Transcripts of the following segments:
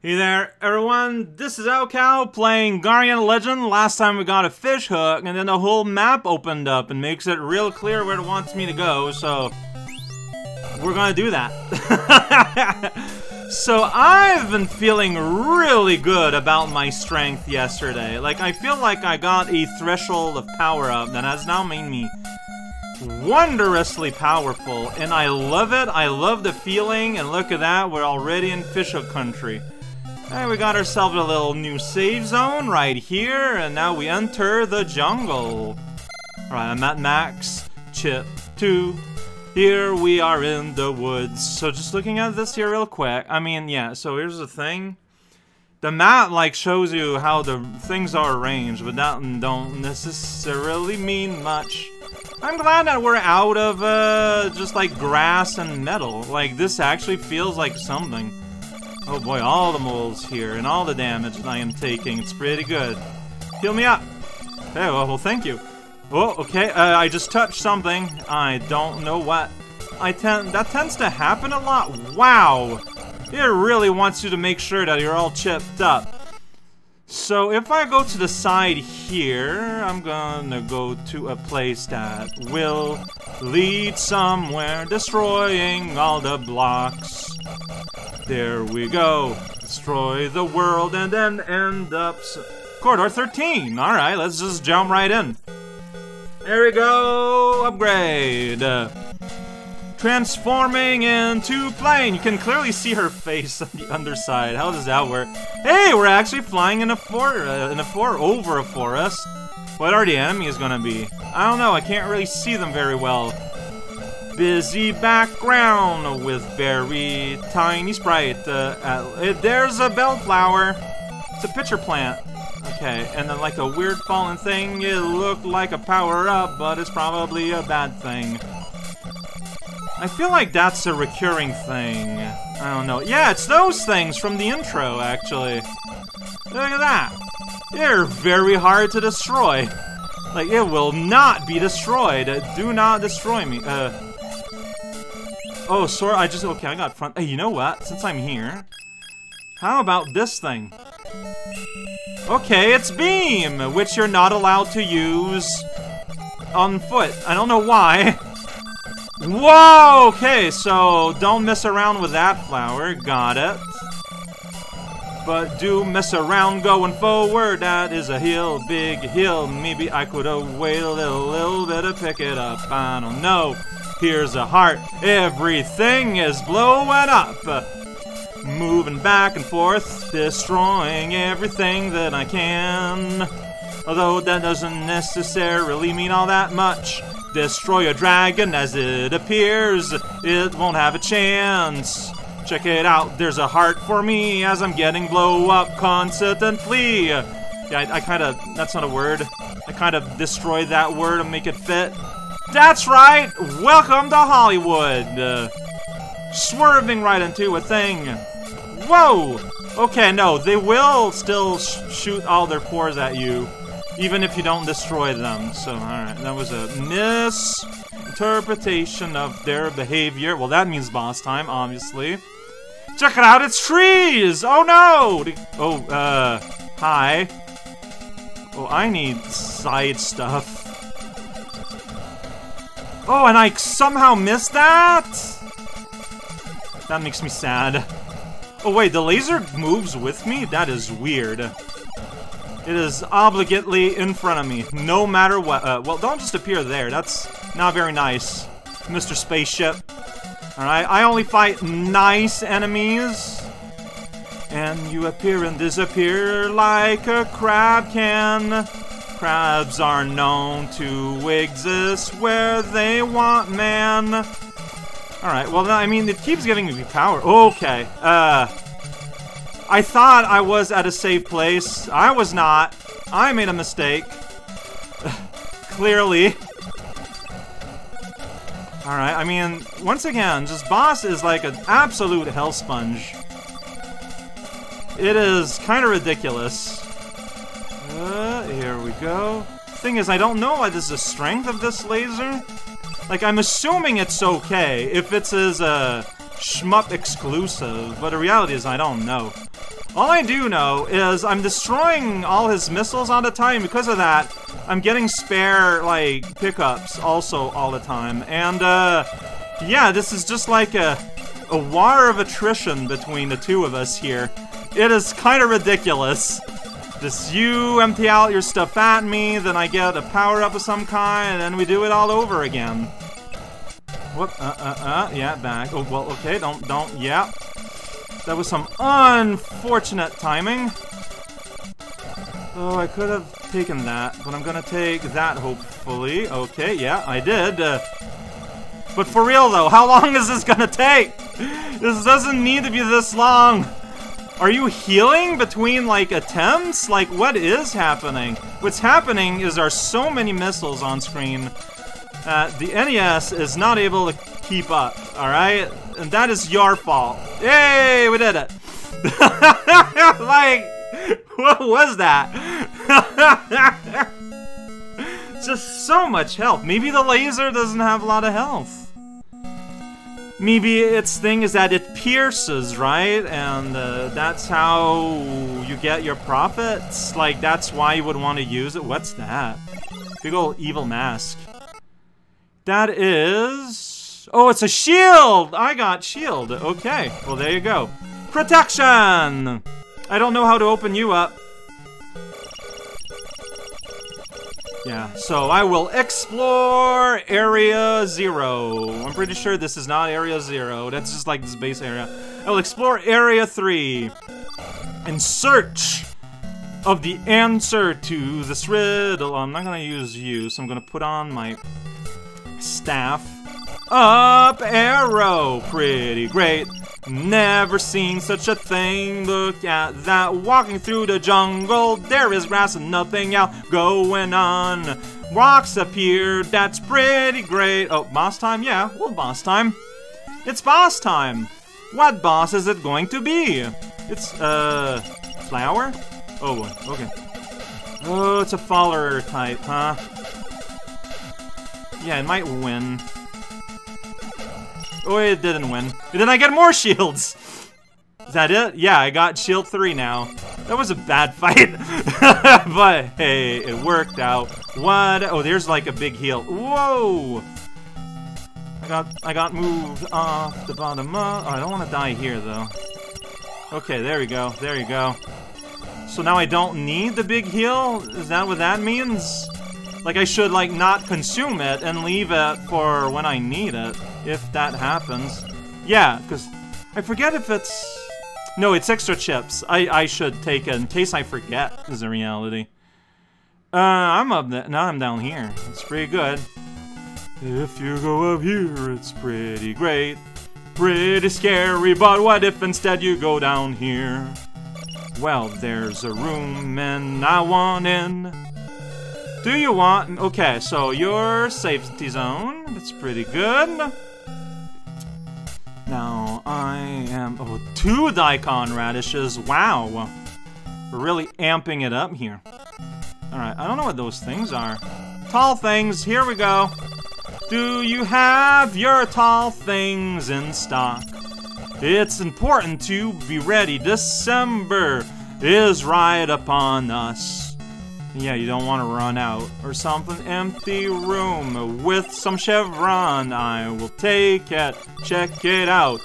Hey there, everyone. This is raocow playing Guardian Legend. Last time we got a fish hook, and then the whole map opened up and makes it real clear where it wants me to go, so... We're gonna do that. so I've been feeling really good about my strength yesterday. Like, I feel like I got a threshold of power up that has now made me wondrously powerful, and I love it. I love the feeling, and look at that, we're already in fish hook country. And we got ourselves a little new save zone right here, and now we enter the jungle. Alright, I'm at max. Chip 2. Here we are in the woods. So just looking at this here real quick, I mean, yeah, so here's the thing. The map, like, shows you how the things are arranged, but that don't necessarily mean much. I'm glad that we're out of, uh, just, like, grass and metal. Like, this actually feels like something. Oh boy, all the moles here, and all the damage I am taking. It's pretty good. Heal me up! Hey, well, well thank you. Oh, okay, uh, I just touched something. I don't know what. I tend- that tends to happen a lot. Wow! It really wants you to make sure that you're all chipped up. So if I go to the side here, I'm gonna go to a place that will lead somewhere, destroying all the blocks. There we go. Destroy the world and then end up... Corridor 13! Alright, let's just jump right in. There we go! Upgrade! Transforming into plane! You can clearly see her face on the underside. How does that work? Hey, we're actually flying in a for uh, in a for over a forest. What are the enemies gonna be? I don't know, I can't really see them very well busy background with very tiny sprite. Uh, uh, there's a bellflower. It's a pitcher plant. Okay, and then like a weird fallen thing. It looked like a power-up, but it's probably a bad thing. I feel like that's a recurring thing. I don't know. Yeah, it's those things from the intro, actually. Look at that. They're very hard to destroy. Like, it will not be destroyed. Do not destroy me. Uh, Oh, sorry, I just- okay, I got front- Hey, you know what? Since I'm here, how about this thing? Okay, it's Beam, which you're not allowed to use on foot. I don't know why. Whoa! Okay, so don't mess around with that flower. Got it. But do mess around going forward. That is a hill, big hill. Maybe I could have waited a little, little bit to pick it up. I don't know. Here's a heart. Everything is blowing up. Moving back and forth, destroying everything that I can. Although that doesn't necessarily mean all that much. Destroy a dragon as it appears, it won't have a chance. Check it out, there's a heart for me as I'm getting blow up constantly. Yeah, I, I kind of, that's not a word. I kind of destroyed that word to make it fit. That's right! Welcome to Hollywood! Uh, swerving right into a thing. Whoa! Okay, no, they will still sh shoot all their cores at you, even if you don't destroy them. So, alright, that was a misinterpretation of their behavior. Well, that means boss time, obviously. Check it out, it's trees! Oh no! Oh, uh, hi. Oh, I need side stuff. Oh, and I somehow missed that? That makes me sad. Oh wait, the laser moves with me? That is weird. It is obligately in front of me, no matter what. Uh, well, don't just appear there. That's not very nice, Mr. Spaceship. Alright, I only fight nice enemies. And you appear and disappear like a crab can. Crabs are known to exist where they want man. Alright, well, I mean, it keeps giving me power. Okay, uh... I thought I was at a safe place. I was not. I made a mistake. Clearly. Alright, I mean, once again, just boss is like an absolute hell sponge. It is kind of ridiculous. Here we go. Thing is, I don't know what is the strength of this laser. Like, I'm assuming it's okay if it's as a shmup exclusive, but the reality is I don't know. All I do know is I'm destroying all his missiles all the time. Because of that, I'm getting spare, like, pickups also all the time. And, uh, yeah, this is just like a, a war of attrition between the two of us here. It is kind of ridiculous. Just you empty out your stuff at me, then I get a power-up of some kind, and then we do it all over again. What? Uh, uh, uh, yeah, back. Oh, well, okay, don't, don't, yeah. That was some unfortunate timing. Oh, I could have taken that, but I'm gonna take that, hopefully. Okay, yeah, I did. Uh, but for real, though, how long is this gonna take? This doesn't need to be this long. Are you healing between, like, attempts? Like, what is happening? What's happening is there are so many missiles on screen that the NES is not able to keep up, alright? And that is your fault. Yay, we did it! like, what was that? Just so much health. Maybe the laser doesn't have a lot of health. Maybe its thing is that it pierces, right? And uh, that's how you get your profits? Like, that's why you would want to use it? What's that? Big old evil mask. That is... Oh, it's a shield! I got shield. Okay, well, there you go. Protection! I don't know how to open you up. Yeah, so I will explore Area Zero. I'm pretty sure this is not Area Zero. That's just like this base area. I will explore Area 3 in search of the answer to this riddle. I'm not gonna use you, so I'm gonna put on my staff. Up arrow! Pretty great. Never seen such a thing. Look at that. Walking through the jungle. There is grass and nothing else going on. Rocks appear. That's pretty great. Oh, boss time? Yeah, well, boss time. It's boss time. What boss is it going to be? It's, uh, flower? Oh, okay. Oh, it's a follower type, huh? Yeah, it might win. Oh, it didn't win. And then I get more shields! Is that it? Yeah, I got shield 3 now. That was a bad fight. but, hey, it worked out. What? Oh, there's like a big heal. Whoa! I got, I got moved off the bottom of... Oh, I don't want to die here, though. Okay, there we go. There you go. So now I don't need the big heal? Is that what that means? Like, I should, like, not consume it and leave it for when I need it, if that happens. Yeah, because I forget if it's... No, it's extra chips. I, I should take it in case I forget, is the reality. Uh, I'm up there. Now I'm down here. It's pretty good. If you go up here, it's pretty great. Pretty scary, but what if instead you go down here? Well, there's a room and I want in. Do you want... Okay, so your safety zone. That's pretty good. Now, I am... Oh, two daikon radishes. Wow. We're really amping it up here. Alright, I don't know what those things are. Tall things, here we go. Do you have your tall things in stock? It's important to be ready. December is right upon us. Yeah, you don't want to run out. Or something. Empty room with some chevron. I will take it. Check it out.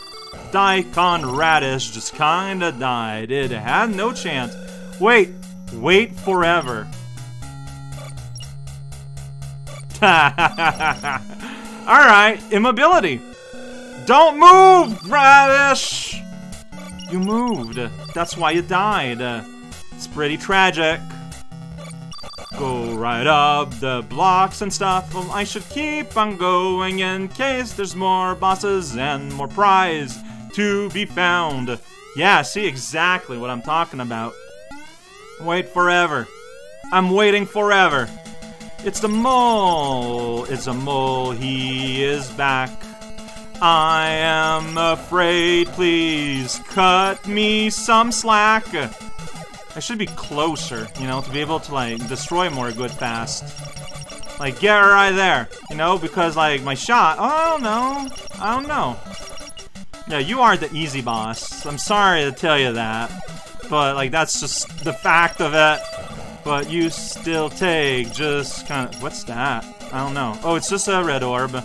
Daikon Radish just kinda died. It had no chance. Wait. Wait forever. Alright, immobility. Don't move, Radish! You moved. That's why you died. It's pretty tragic. Go right up the blocks and stuff. Well, I should keep on going in case there's more bosses and more prize to be found. Yeah, see exactly what I'm talking about. Wait forever. I'm waiting forever. It's the mole. It's a mole. He is back. I am afraid. Please cut me some slack. I should be closer, you know, to be able to, like, destroy more good fast. Like, get right there, you know, because, like, my shot... Oh, no. I don't know. Yeah, you are the easy boss. I'm sorry to tell you that. but like that's just the fact of it. But you still take just kind of what's that? I don't know. Oh, it's just a red orb.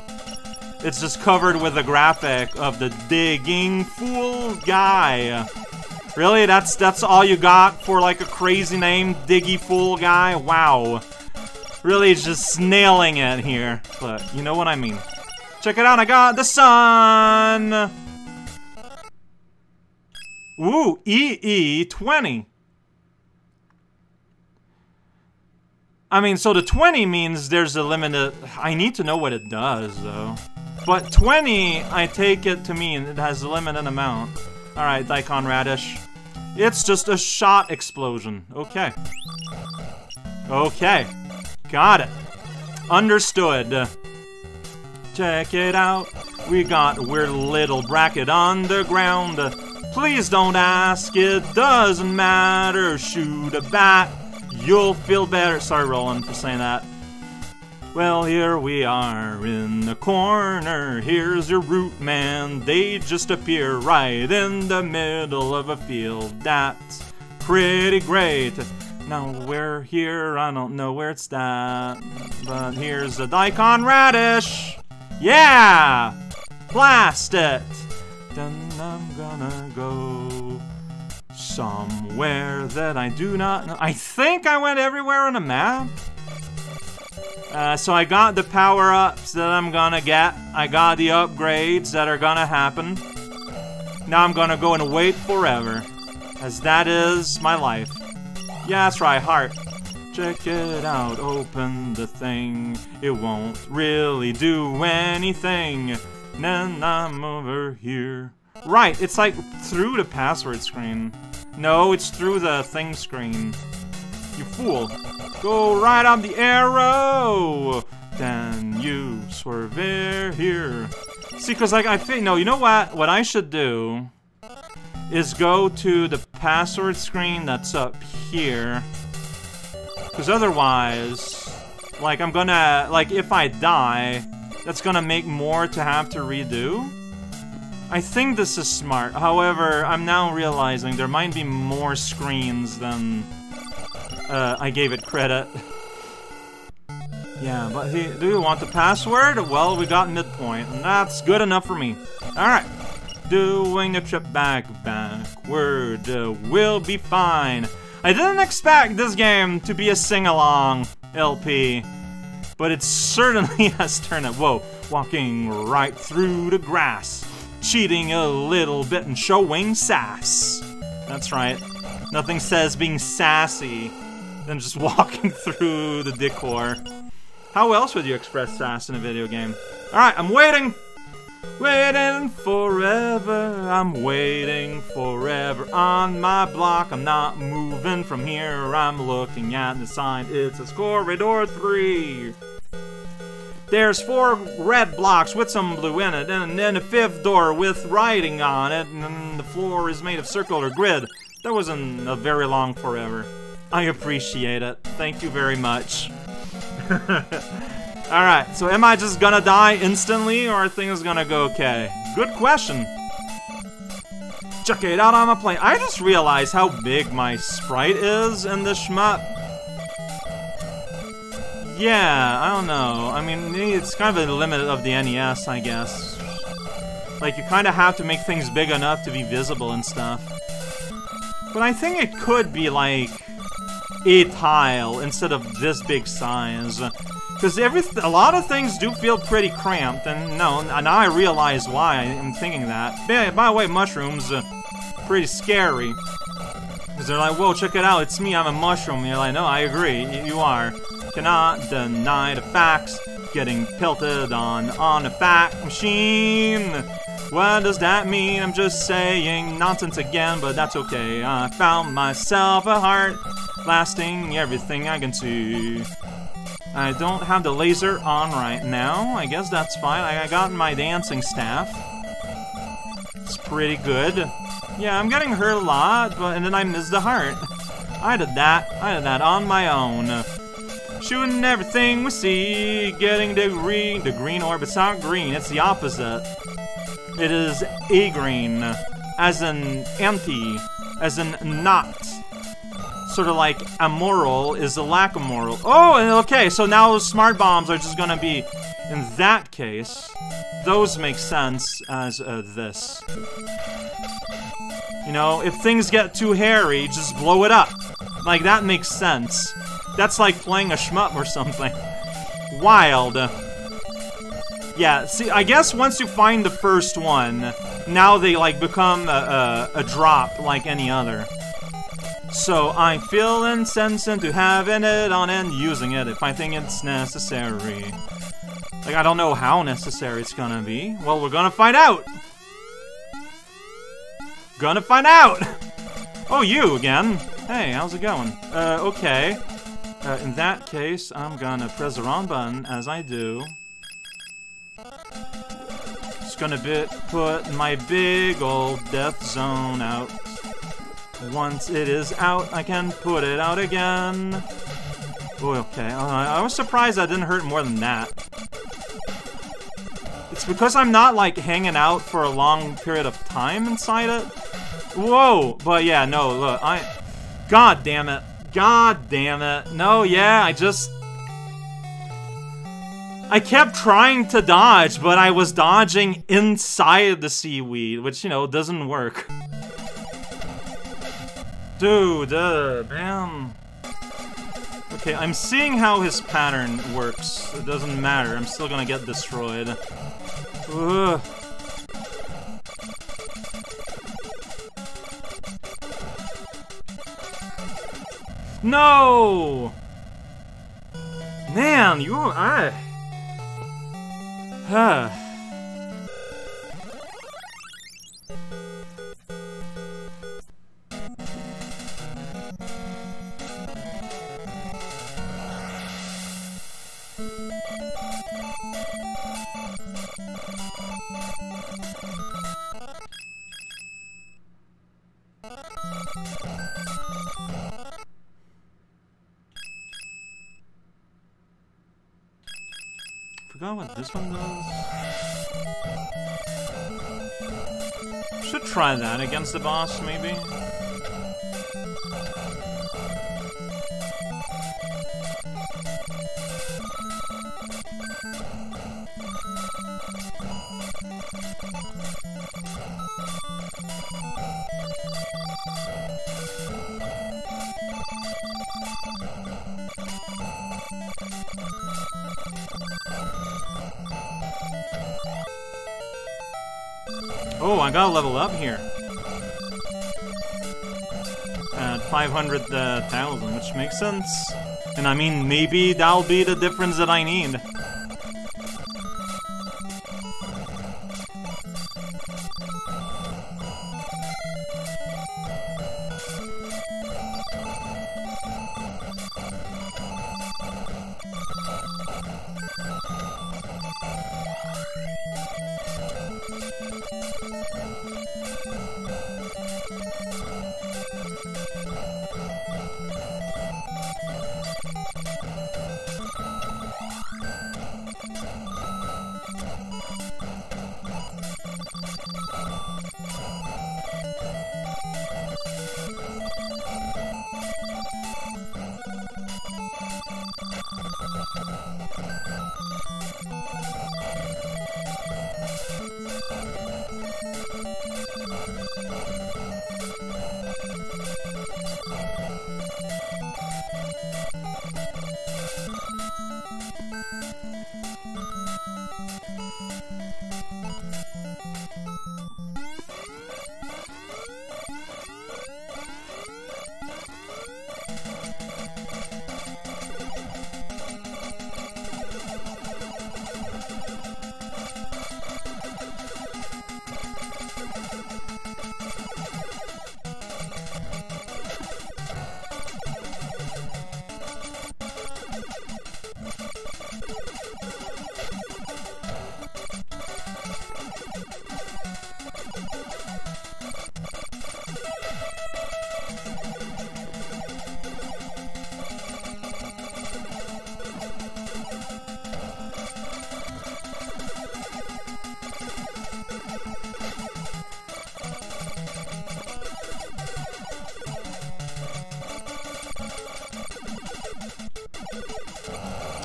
It's just covered with a graphic of the digging fool guy. Really? That's that's all you got for like a crazy name, Diggy Fool guy? Wow. Really just nailing it here. But you know what I mean. Check it out, I got the sun! Ooh, EE20. I mean, so the 20 means there's a limited... I need to know what it does, though. But 20, I take it to mean it has a limited amount. Alright, Daikon Radish. It's just a shot explosion. Okay. Okay. Got it. Understood. Check it out. We got weird little bracket underground. Please don't ask, it doesn't matter. Shoot a bat, you'll feel better. Sorry, Roland, for saying that. Well, here we are in the corner. Here's your root man. They just appear right in the middle of a field. That's pretty great. Now we're here. I don't know where it's at. But here's a daikon radish. Yeah! Blast it! Then I'm gonna go somewhere that I do not know. I think I went everywhere on a map. Uh, so I got the power-ups that I'm gonna get. I got the upgrades that are gonna happen. Now I'm gonna go and wait forever. As that is my life. Yeah, that's right, heart. Check it out, open the thing. It won't really do anything. Then I'm over here. Right, it's like through the password screen. No, it's through the thing screen. You fool. Go right on the arrow! Then you swerve here. See, because like I think, no, you know what? What I should do is go to the password screen that's up here. Because otherwise, like I'm gonna, like if I die, that's gonna make more to have to redo. I think this is smart. However, I'm now realizing there might be more screens than uh, I gave it credit. yeah, but do you want the password? Well, we got midpoint, and that's good enough for me. Alright. Doing a trip back backward uh, will be fine. I didn't expect this game to be a sing-along LP, but it certainly has turned out. Whoa, walking right through the grass, cheating a little bit and showing sass. That's right. Nothing says being sassy than just walking through the decor. How else would you express sass in a video game? Alright, I'm waiting! Waiting forever, I'm waiting forever on my block. I'm not moving from here, I'm looking at the sign. It says corridor 3. There's four red blocks with some blue in it, and then a fifth door with writing on it, and the floor is made of circular grid. That wasn't a very long forever. I appreciate it. Thank you very much. Alright, so am I just gonna die instantly, or are things gonna go okay? Good question. Check it out on my plane. I just realized how big my sprite is in this shmup. Yeah, I don't know. I mean, it's kind of a limit of the NES, I guess. Like, you kind of have to make things big enough to be visible and stuff. But I think it could be, like, a tile instead of this big size. Because every a lot of things do feel pretty cramped, and no, now I realize why I'm thinking that. By, by the way, mushrooms, uh, pretty scary. Because they're like, whoa, check it out, it's me, I'm a mushroom. And you're like, no, I agree, you are. Cannot deny the facts. Getting pelted on on a fact machine. What does that mean? I'm just saying nonsense again, but that's okay. I found myself a heart, blasting everything I can see. I don't have the laser on right now. I guess that's fine. I got my dancing staff. It's pretty good. Yeah, I'm getting hurt a lot, but and then I missed the heart. I did that. I did that on my own. Shooting everything we see, getting the green, the green orb. It's not green. It's the opposite. It is a green, as in empty. as in not. Sort of like amoral is the lack of moral. Oh, okay, so now the smart bombs are just gonna be, in that case, those make sense as uh, this. You know, if things get too hairy, just blow it up. Like, that makes sense. That's like playing a shmup or something. Wild. Yeah, see, I guess once you find the first one, now they, like, become a, a, a drop like any other. So I'm feeling sensing to having it on and using it if I think it's necessary. Like, I don't know how necessary it's gonna be. Well, we're gonna find out! Gonna find out! Oh, you again. Hey, how's it going? Uh, okay. Uh, in that case, I'm gonna press the wrong button, as I do. Just gonna bit put my big old death zone out. Once it is out, I can put it out again. Oh, okay. Uh, I was surprised that didn't hurt more than that. It's because I'm not, like, hanging out for a long period of time inside it. Whoa! But yeah, no, look, I... God damn it. God damn it. No, yeah, I just... I kept trying to dodge, but I was dodging inside the seaweed, which, you know, doesn't work. Dude, uh, man. Okay, I'm seeing how his pattern works. It doesn't matter, I'm still gonna get destroyed. Ugh. No! Man, you I Huh. Forgot what this one does. Should try that against the boss, maybe. Oh, I gotta level up here. At 500,000, uh, which makes sense. And I mean, maybe that'll be the difference that I need.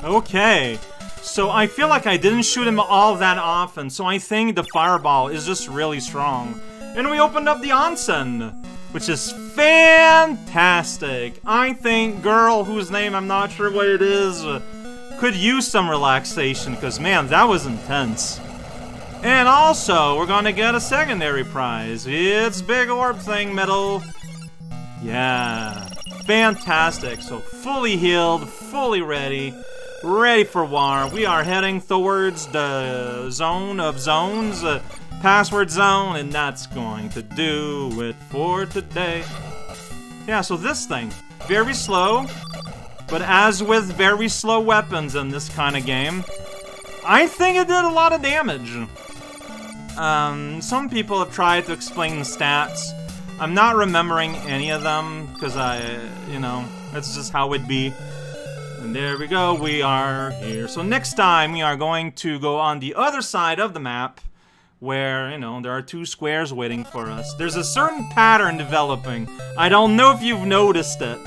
Okay. So I feel like I didn't shoot him all that often, so I think the fireball is just really strong. And we opened up the onsen, which is fantastic. I think girl, whose name I'm not sure what it is, could use some relaxation, because man, that was intense. And also, we're gonna get a secondary prize. It's Big Orb Thing Medal. Yeah. Fantastic. So fully healed, fully ready, ready for war. We are heading towards the zone of zones, uh, password zone, and that's going to do it for today. Yeah, so this thing, very slow, but as with very slow weapons in this kind of game, I think it did a lot of damage. Um, some people have tried to explain the stats. I'm not remembering any of them, because I, you know, that's just how it'd be. And there we go, we are here. So next time we are going to go on the other side of the map, where, you know, there are two squares waiting for us. There's a certain pattern developing. I don't know if you've noticed it.